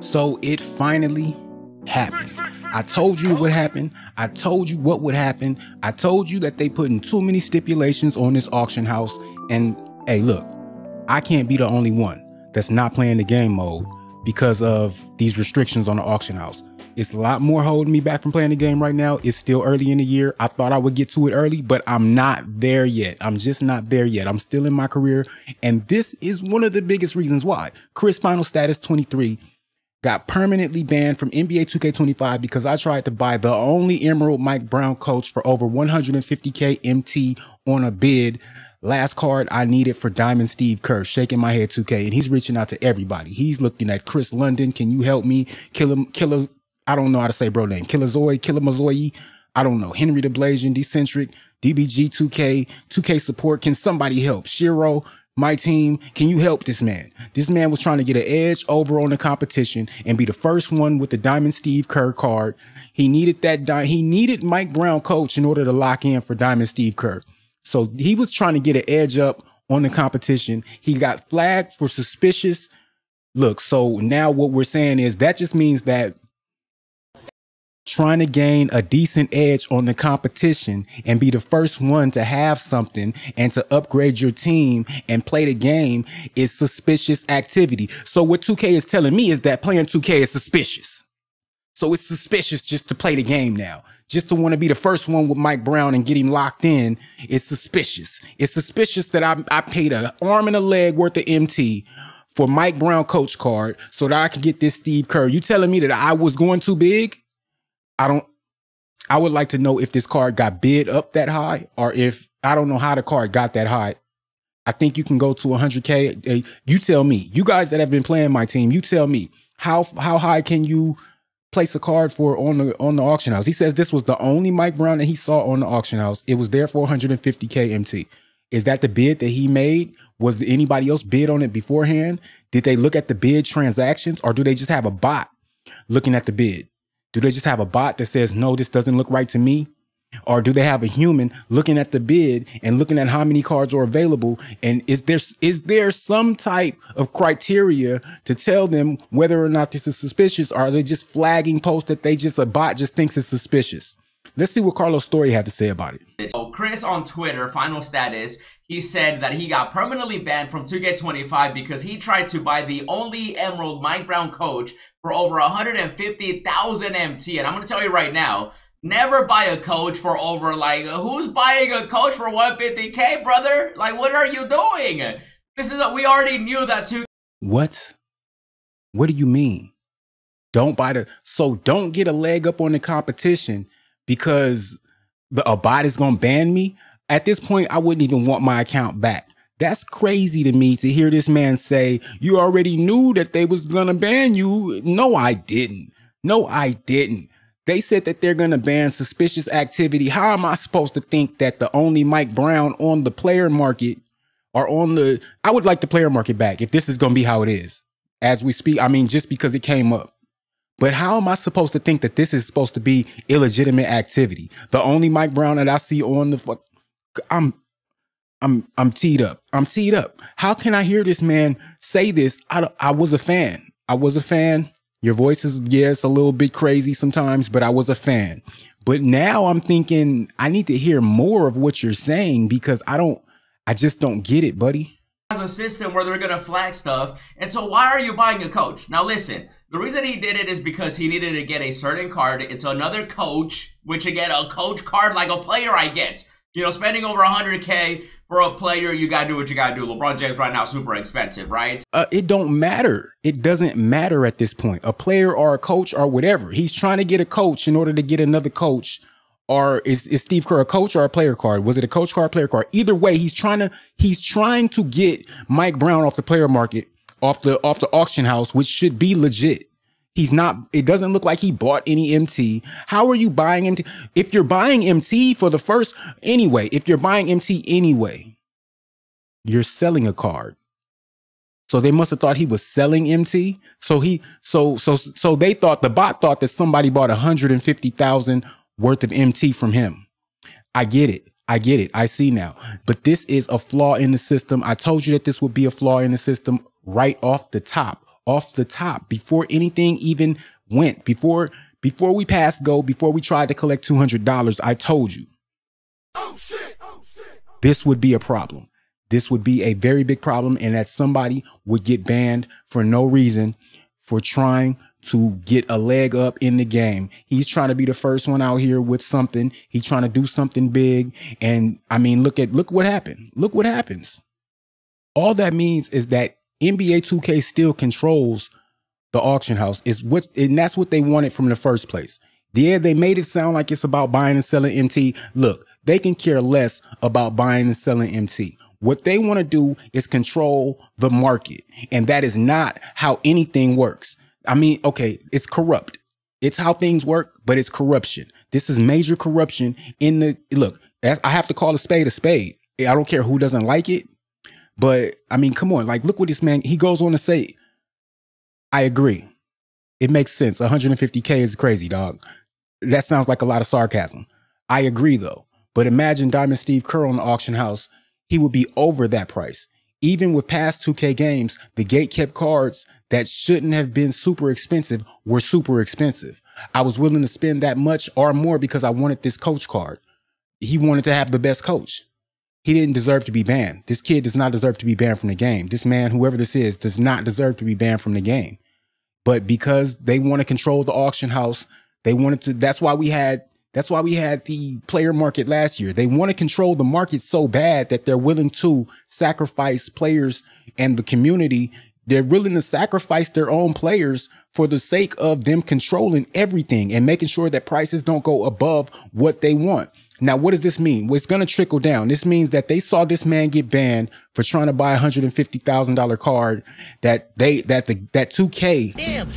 So it finally happened. I told you it would happen. I told you what would happen. I told you that they put in too many stipulations on this auction house. And hey, look, I can't be the only one that's not playing the game mode because of these restrictions on the auction house. It's a lot more holding me back from playing the game right now. It's still early in the year. I thought I would get to it early, but I'm not there yet. I'm just not there yet. I'm still in my career. And this is one of the biggest reasons why. Chris Final Status 23 got permanently banned from NBA 2K25 because I tried to buy the only Emerald Mike Brown coach for over 150K MT on a bid. Last card I needed for Diamond Steve Kerr, shaking my head 2K, and he's reaching out to everybody. He's looking at Chris London. Can you help me? kill Killer, killer, I don't know how to say bro name. Killer Mazoe. I don't know. Henry the Blasian, Decentric, DBG 2K, 2K support. Can somebody help? Shiro, my team, can you help this man? This man was trying to get an edge over on the competition and be the first one with the Diamond Steve Kerr card. He needed that. Di- he needed Mike Brown coach in order to lock in for Diamond Steve Kerr. So he was trying to get an edge up on the competition. He got flagged for suspicious. Look, so now what we're saying is that just means that trying to gain a decent edge on the competition and be the first one to have something and to upgrade your team and play the game is suspicious activity. So what 2K is telling me is that playing 2K is suspicious. So it's suspicious just to play the game now. Just to want to be the first one with Mike Brown and get him locked in is suspicious. It's suspicious that I, I paid an arm and a leg worth of MT for Mike Brown coach card so that I could get this Steve Kerr. You telling me that I was going too big? I don't. I would like to know if this card got bid up that high, or if I don't know how the card got that high. I think you can go to 100k. You tell me. You guys that have been playing my team, you tell me how how high can you place a card for on the on the auction house? He says this was the only Mike Brown that he saw on the auction house. It was there for 150k MT. Is that the bid that he made? Was anybody else bid on it beforehand? Did they look at the bid transactions, or do they just have a bot looking at the bid? Do they just have a bot that says, no, this doesn't look right to me? Or do they have a human looking at the bid and looking at how many cards are available? And is there is there some type of criteria to tell them whether or not this is suspicious? Or are they just flagging posts that they just a bot just thinks is suspicious? Let's see what Carlos Story had to say about it. So Chris on Twitter, final status, he said that he got permanently banned from 2K25 because he tried to buy the only Emerald Mike Brown coach for over 150,000 MT. And I'm going to tell you right now, never buy a coach for over like, who's buying a coach for 150K, brother? Like, what are you doing? This is, a, we already knew that too. What? What do you mean? Don't buy the, so don't get a leg up on the competition because the a bot is going to ban me. At this point, I wouldn't even want my account back. That's crazy to me to hear this man say, you already knew that they was gonna ban you. No, I didn't. No, I didn't. They said that they're gonna ban suspicious activity. How am I supposed to think that the only Mike Brown on the player market or on the I would like the player market back if this is gonna be how it is. As we speak, I mean, just because it came up. But how am I supposed to think that this is supposed to be illegitimate activity? The only Mike Brown that I see on the fuck, I'm I'm I'm teed up. I'm teed up. How can I hear this man say this? I I was a fan. I was a fan. Your voice is yes a little bit crazy sometimes, but I was a fan. But now I'm thinking I need to hear more of what you're saying because I don't I just don't get it, buddy. Has a system where they're gonna flag stuff, and so why are you buying a coach? Now listen, the reason he did it is because he needed to get a certain card. It's another coach, which again, a coach card like a player I get. You know, spending over 100k for a player, you gotta do what you gotta do. LeBron James right now super expensive, right? Uh, it don't matter. It doesn't matter at this point. A player or a coach or whatever. He's trying to get a coach in order to get another coach. Or is, is Steve Kerr a coach or a player card? Was it a coach card, player card? Either way, he's trying to he's trying to get Mike Brown off the player market, off the off the auction house, which should be legit. He's not, it doesn't look like he bought any MT. How are you buying MT? If you're buying MT for the first, anyway, if you're buying MT anyway, you're selling a card. So they must have thought he was selling MT. So he, so, so, so they thought, the bot thought that somebody bought 150,000 worth of MT from him. I get it. I get it. I see now. But this is a flaw in the system. I told you that this would be a flaw in the system right off the top off the top before anything even went, before before we passed go, before we tried to collect $200, I told you. Oh shit. Oh shit. This would be a problem. This would be a very big problem and that somebody would get banned for no reason for trying to get a leg up in the game. He's trying to be the first one out here with something. He's trying to do something big. And I mean, look at, look what happened. Look what happens. All that means is that NBA 2K still controls the auction house is what, and that's what they wanted from the first place. Yeah, they made it sound like it's about buying and selling MT. Look, they can care less about buying and selling MT. What they want to do is control the market. And that is not how anything works. I mean, okay, it's corrupt. It's how things work, but it's corruption. This is major corruption in the look. I have to call a spade a spade. I don't care who doesn't like it, but I mean, come on, like look what this man he goes on to say. I agree. It makes sense. 150k is crazy, dog. That sounds like a lot of sarcasm. I agree though. But imagine Diamond Steve Kerr on the auction house, he would be over that price even with past 2K games, the gate kept cards that shouldn't have been super expensive were super expensive. I was willing to spend that much or more because I wanted this coach card. He wanted to have the best coach. He didn't deserve to be banned. This kid does not deserve to be banned from the game. This man, whoever this is, does not deserve to be banned from the game. But because they want to control the auction house, they wanted to, that's why we had that's why we had the player market last year. They want to control the market so bad that they're willing to sacrifice players and the community. They're willing to sacrifice their own players for the sake of them controlling everything and making sure that prices don't go above what they want. Now, what does this mean? Well, it's going to trickle down. This means that they saw this man get banned for trying to buy a hundred and fifty thousand dollar card. That they that the that two K. Damn!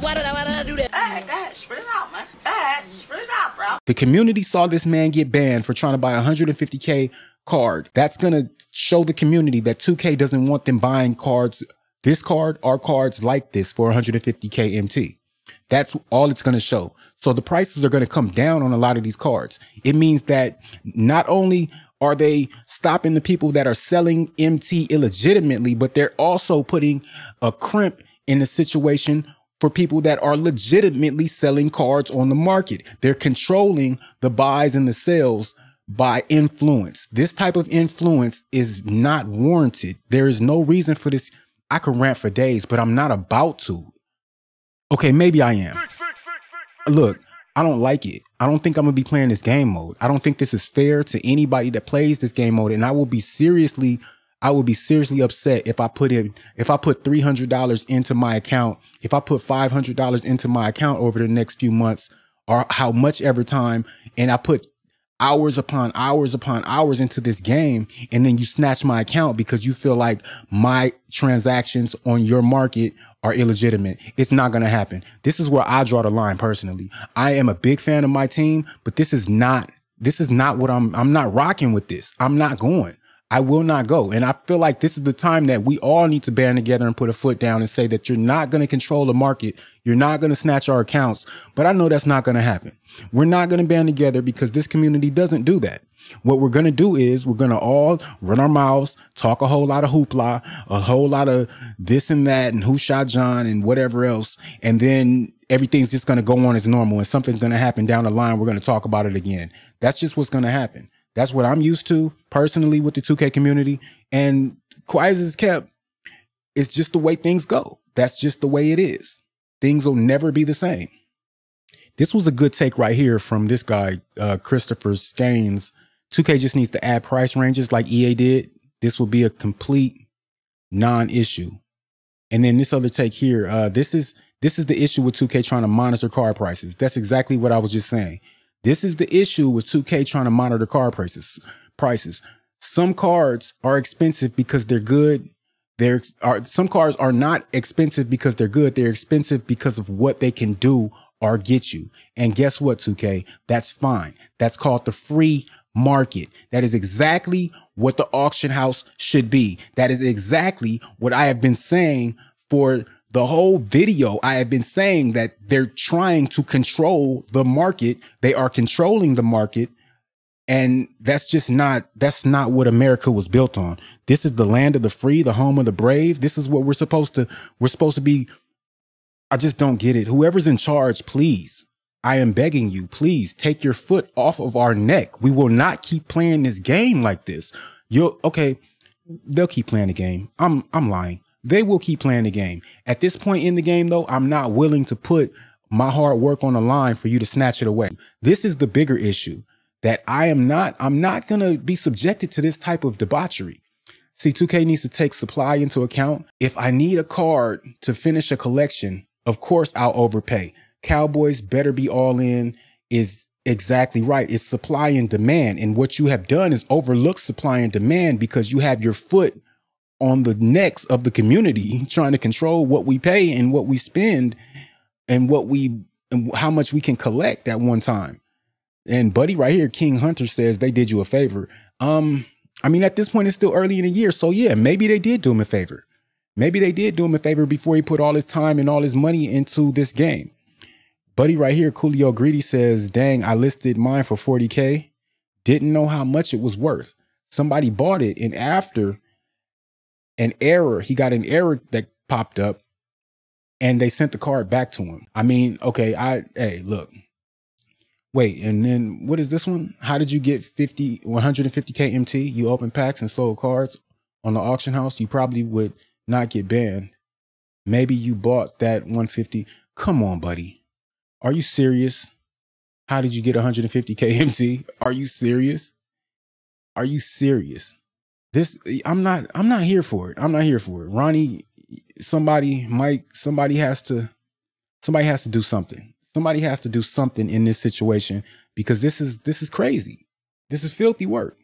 Why did I, why did I do that? Hey, that spit out, man. Hey, spit out, bro. The community saw this man get banned for trying to buy a hundred and fifty k card. That's going to show the community that 2K doesn't want them buying cards, this card or cards like this for 150k MT. That's all it's going to show. So the prices are going to come down on a lot of these cards. It means that not only are they stopping the people that are selling MT illegitimately, but they're also putting a crimp in the situation for people that are legitimately selling cards on the market. They're controlling the buys and the sales by influence. This type of influence is not warranted. There is no reason for this. I could rant for days, but I'm not about to. Okay, maybe I am. Look, I don't like it. I don't think I'm gonna be playing this game mode. I don't think this is fair to anybody that plays this game mode. And I will be seriously, I will be seriously upset if I put in, if I put $300 into my account, if I put $500 into my account over the next few months or how much ever time, and I put hours upon hours upon hours into this game and then you snatch my account because you feel like my transactions on your market are illegitimate. It's not going to happen. This is where I draw the line personally. I am a big fan of my team, but this is not this is not what I'm I'm not rocking with this. I'm not going. I will not go. And I feel like this is the time that we all need to band together and put a foot down and say that you're not going to control the market. You're not going to snatch our accounts. But I know that's not going to happen. We're not going to band together because this community doesn't do that. What we're going to do is we're going to all run our mouths, talk a whole lot of hoopla, a whole lot of this and that and who shot John and whatever else. And then everything's just going to go on as normal and something's going to happen down the line. We're going to talk about it again. That's just what's going to happen. That's what I'm used to personally with the 2K community. And quiet it's kept, it's just the way things go. That's just the way it is. Things will never be the same. This was a good take right here from this guy, uh, Christopher Staines. 2K just needs to add price ranges like EA did. This will be a complete non-issue. And then this other take here, uh, this is this is the issue with 2K trying to monitor car prices. That's exactly what I was just saying. This is the issue with 2K trying to monitor car prices. Prices. Some cards are expensive because they're good. There are some cards are not expensive because they're good. They're expensive because of what they can do or get you. And guess what, 2K? That's fine. That's called the free market. That is exactly what the auction house should be. That is exactly what I have been saying for the whole video, I have been saying that they're trying to control the market. They are controlling the market And that's just not that's not what America was built on. This is the land of the free, the home of the brave. This is what we're supposed to we're supposed to be I just don't get it. Whoever's in charge, please. I am begging you, please take your foot off of our neck. We will not keep playing this game like this. You'll okay, they'll keep playing the game. I'm I'm lying. They will keep playing the game. At this point in the game though, I'm not willing to put my hard work on the line for you to snatch it away. This is the bigger issue that I am not, I'm not going to be subjected to this type of debauchery. See, 2K needs to take supply into account. If I need a card to finish a collection, of course I'll overpay. Cowboys better be all in is exactly right. It's supply and demand. And what you have done is overlook supply and demand because you have your foot on the necks of the community trying to control what we pay and what we spend and what we and how much we can collect at one time. And buddy right here, King Hunter says they did you a favor. Um, I mean, at this point, it's still early in the year. So yeah, maybe they did do him a favor. Maybe they did do him a favor before he put all his time and all his money into this game. Buddy right here, Coolio Greedy says, dang, I listed mine for 40K. Didn't know how much it was worth. Somebody bought it, and after an error, he got an error that popped up, and they sent the card back to him. I mean, okay, I hey, look, Wait, and then what is this one? How did you get 50, 150K MT? You open packs and sold cards on the auction house. You probably would not get banned. Maybe you bought that 150. Come on, buddy. Are you serious? How did you get 150K MT? Are you serious? Are you serious? This, I'm not, I'm not here for it. I'm not here for it. Ronnie, somebody, Mike, somebody has to, somebody has to do something somebody has to do something in this situation because this is this is crazy. This is filthy work.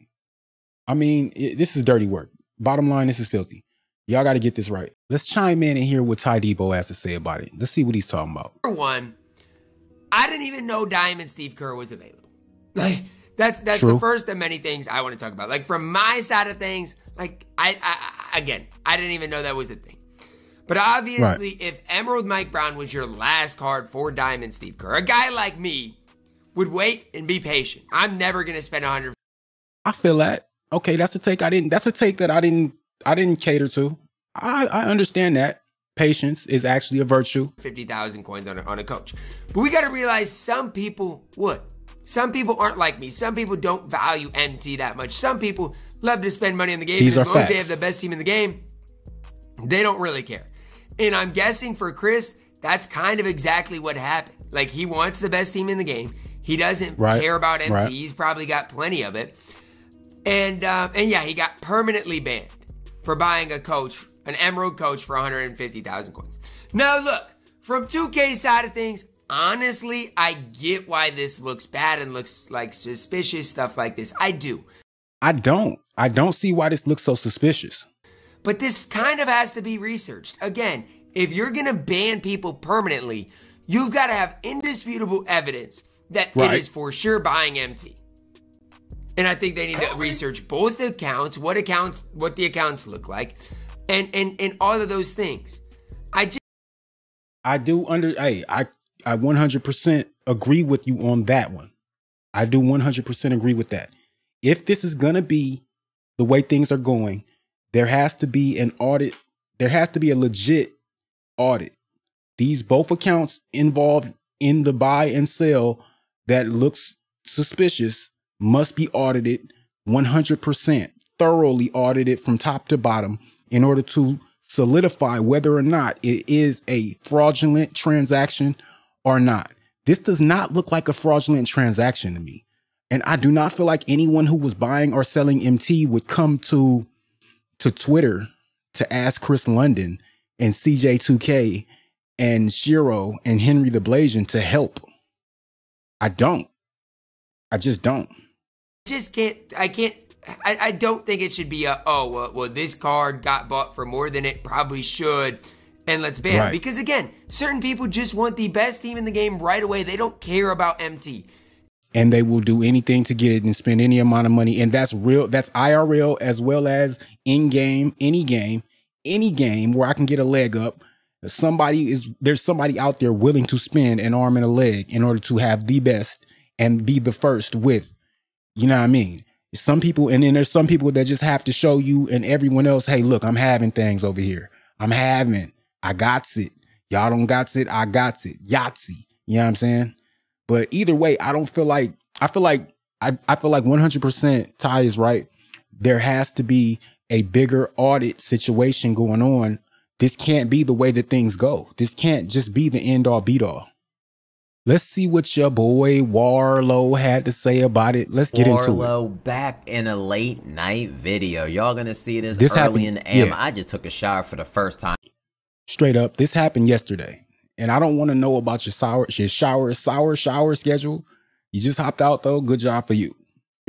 I mean, it, this is dirty work. Bottom line, this is filthy. Y'all got to get this right. Let's chime in and hear what Ty Debo has to say about it. Let's see what he's talking about. For one, I didn't even know Diamond Steve Kerr was available. Like that's that's True. the first of many things I want to talk about. Like from my side of things, like I, I again, I didn't even know that was a thing. But obviously, right. if Emerald Mike Brown was your last card for Diamond Steve Kerr, a guy like me would wait and be patient. I'm never gonna spend a hundred. I feel that. Okay, that's a take I didn't. That's a take that I didn't. I didn't cater to. I I understand that patience is actually a virtue. Fifty thousand coins on a, on a coach, but we got to realize some people would. Some people aren't like me. Some people don't value MT that much. Some people love to spend money on the game. These as long facts. as they have the best team in the game, they don't really care. And I'm guessing for Chris, that's kind of exactly what happened. Like he wants the best team in the game. He doesn't right. care about MT. Right. He's probably got plenty of it. And um, and yeah, he got permanently banned for buying a coach, an Emerald coach for 150,000 coins. Now look, from 2K side of things, honestly, I get why this looks bad and looks like suspicious stuff like this. I do. I don't. I don't see why this looks so suspicious. But this kind of has to be researched. Again, if you're going to ban people permanently, you've got to have indisputable evidence that right. it is for sure buying MT. And I think they need to research both accounts, what accounts, what the accounts look like, and and and all of those things. I just I do under hey, I I 100% agree with you on that one. I do 100% agree with that. If this is going to be the way things are going, there has to be an audit. There has to be a legit audit. These both accounts involved in the buy and sell that looks suspicious must be audited 100%, thoroughly audited from top to bottom in order to solidify whether or not it is a fraudulent transaction or not. This does not look like a fraudulent transaction to me. And I do not feel like anyone who was buying or selling MT would come to to Twitter to ask Chris London and CJ2K and Shiro and Henry the Blasian to help. I don't. I just don't. Just can't. I can't. I, I don't think it should be a oh well, well this card got bought for more than it probably should and let's ban right. it. Because again, certain people just want the best team in the game right away. They don't care about MT and they will do anything to get it and spend any amount of money. And that's real, that's IRL as well as in game, any game, any game where I can get a leg up. Somebody is there's somebody out there willing to spend an arm and a leg in order to have the best and be the first with You know what I mean? Some people, and then there's some people that just have to show you and everyone else, hey, look, I'm having things over here. I'm having, I got it. Y'all don't got it, I got it. Yahtzee. You know what I'm saying? But either way, I don't feel like, I feel like, I, I feel like 100% Ty is right. There has to be a bigger audit situation going on. This can't be the way that things go. This can't just be the end all beat all. Let's see what your boy Warlow had to say about it. Let's get Warlow into it. Warlow back in a late night video. Y'all gonna see this, this early happened, in the AM. Yeah. I just took a shower for the first time. Straight up, this happened yesterday. And I don't want to know about your sour your shower, sour shower schedule. You just hopped out though. Good job for you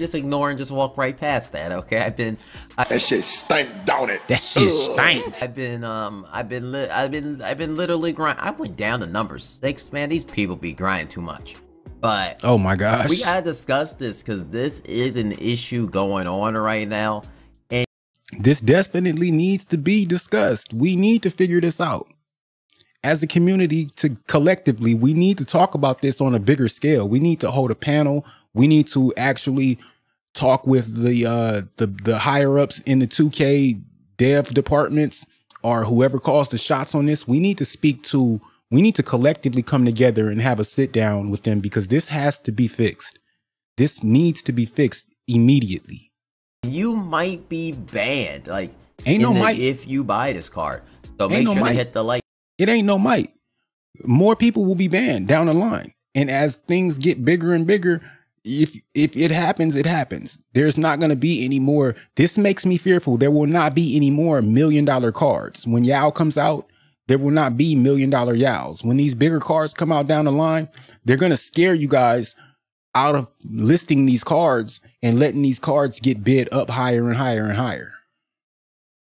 just ignore and just walk right past that. Okay, I've been I, that shit stank, don't it? That shit stank. I've been um I've been li- I've been I've been literally grind. I went down to number six, man. These people be grinding too much. But oh my gosh, we gotta discuss this because this is an issue going on right now, and this definitely needs to be discussed. We need to figure this out. As a community to collectively we need to talk about this on a bigger scale. We need to hold a panel. We need to actually talk with the uh the the higher ups in the 2k dev departments or whoever calls the shots on this. We need to speak to we need to collectively come together and have a sit down with them because this has to be fixed. This needs to be fixed immediately you might be banned like ain't no might if you buy this card so make no sure might. to hit the like it ain't no might. More people will be banned down the line. And as things get bigger and bigger, if if it happens, it happens. There's not going to be any more. This makes me fearful. There will not be any more million dollar cards. When Yao comes out, there will not be million dollar Yaos. When these bigger cards come out down the line, they're going to scare you guys out of listing these cards and letting these cards get bid up higher and higher and higher.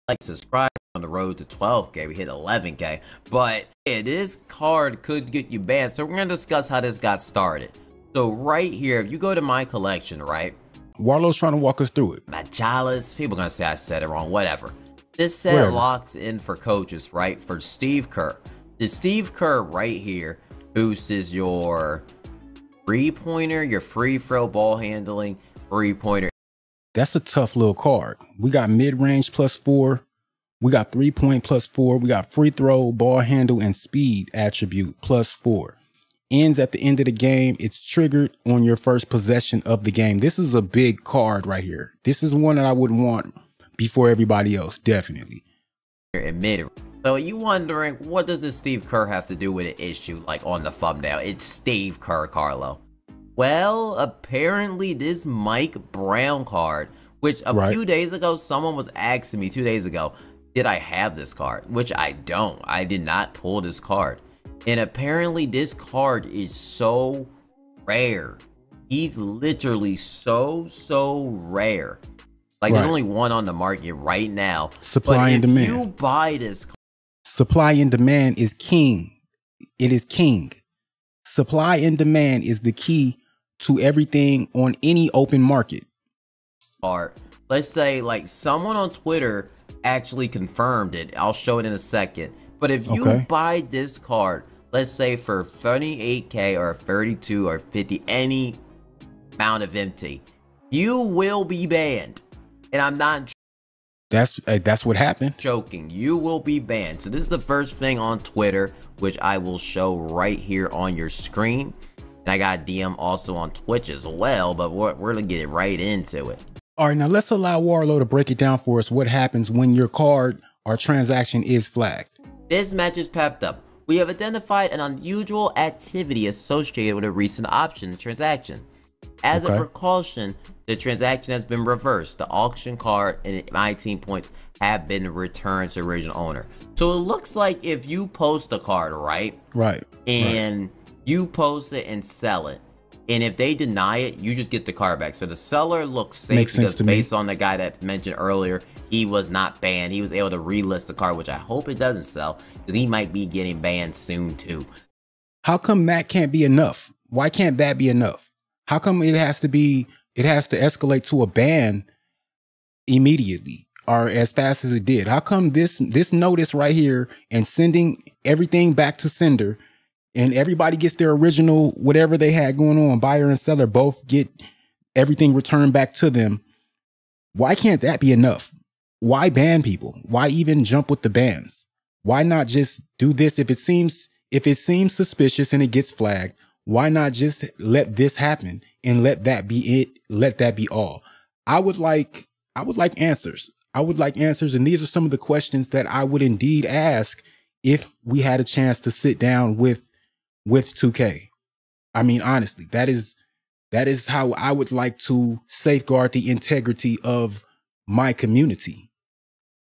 Like, subscribe on the road to 12k. We hit 11k. But yeah, this card could get you banned. So we're going to discuss how this got started. So right here, if you go to my collection, right? Warlow's trying to walk us through it. Majalis, people to say I said it wrong, whatever. This set whatever. locks in for coaches, right? For Steve Kerr. The Steve Kerr right here boosts your three pointer, your free throw ball handling, three pointer. That's a tough little card. We got mid range plus four, we got three point plus four. We got free throw, ball handle, and speed attribute plus four. Ends at the end of the game. It's triggered on your first possession of the game. This is a big card right here. This is one that I would want before everybody else, definitely. Admitted. So you wondering what does this Steve Kerr have to do with an issue like on the thumbnail? It's Steve Kerr, Carlo. Well, apparently this Mike Brown card, which a right. few days ago someone was asking me two days ago, did I have this card? Which I don't. I did not pull this card. And apparently this card is so rare. He's literally so, so rare. Like right. there's only one on the market right now. Supply and demand. you buy this Supply and demand is king. It is king. Supply and demand is the key to everything on any open market. Art. let's say like someone on Twitter actually confirmed it. I'll show it in a second. But if you okay. buy this card, let's say for 38k or 32 or 50, any amount of MT, you will be banned. And I'm not that's uh, that's what happened. Joking. You will be banned. So this is the first thing on Twitter, which I will show right here on your screen. And I got DM also on Twitch as well, but we're, we're gonna get right into it. All right, now let's allow Warlow to break it down for us what happens when your card or transaction is flagged. This match is pepped up. We have identified an unusual activity associated with a recent option transaction. As okay. a precaution, the transaction has been reversed. The auction card and my team points have been returned to the original owner. So it looks like if you post a card, right? Right. And right. you post it and sell it, and if they deny it, you just get the car back. So the seller looks safe Makes because based me. on the guy that mentioned earlier, he was not banned. He was able to relist the car, which I hope it doesn't sell because he might be getting banned soon too. How come that can't be enough? Why can't that be enough? How come it has to be, it has to escalate to a ban immediately or as fast as it did? How come this, this notice right here and sending everything back to sender and everybody gets their original whatever they had going on buyer and seller both get everything returned back to them. Why can't that be enough? Why ban people? Why even jump with the bans? Why not just do this if it seems if it seems suspicious and it gets flagged? Why not just let this happen and let that be it? Let that be all. I would like I would like answers. I would like answers and these are some of the questions that I would indeed ask if we had a chance to sit down with with 2K. I mean honestly, that is that is how I would like to safeguard the integrity of my community,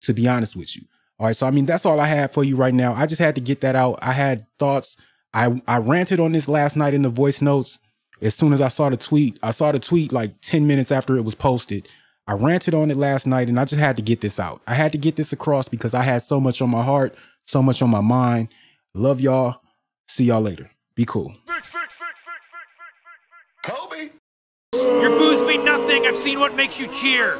to be honest with you. All right. So, I mean, that's all I have for you right now. I just had to get that out. I had thoughts. I, I ranted on this last night in the voice notes. As soon as I saw the tweet, I saw the tweet like 10 minutes after it was posted. I ranted on it last night and I just had to get this out. I had to get this across because I had so much on my heart, so much on my mind. Love y'all. See y'all later. Be cool. Kobe. Your booze mean nothing. I've seen what makes you cheer.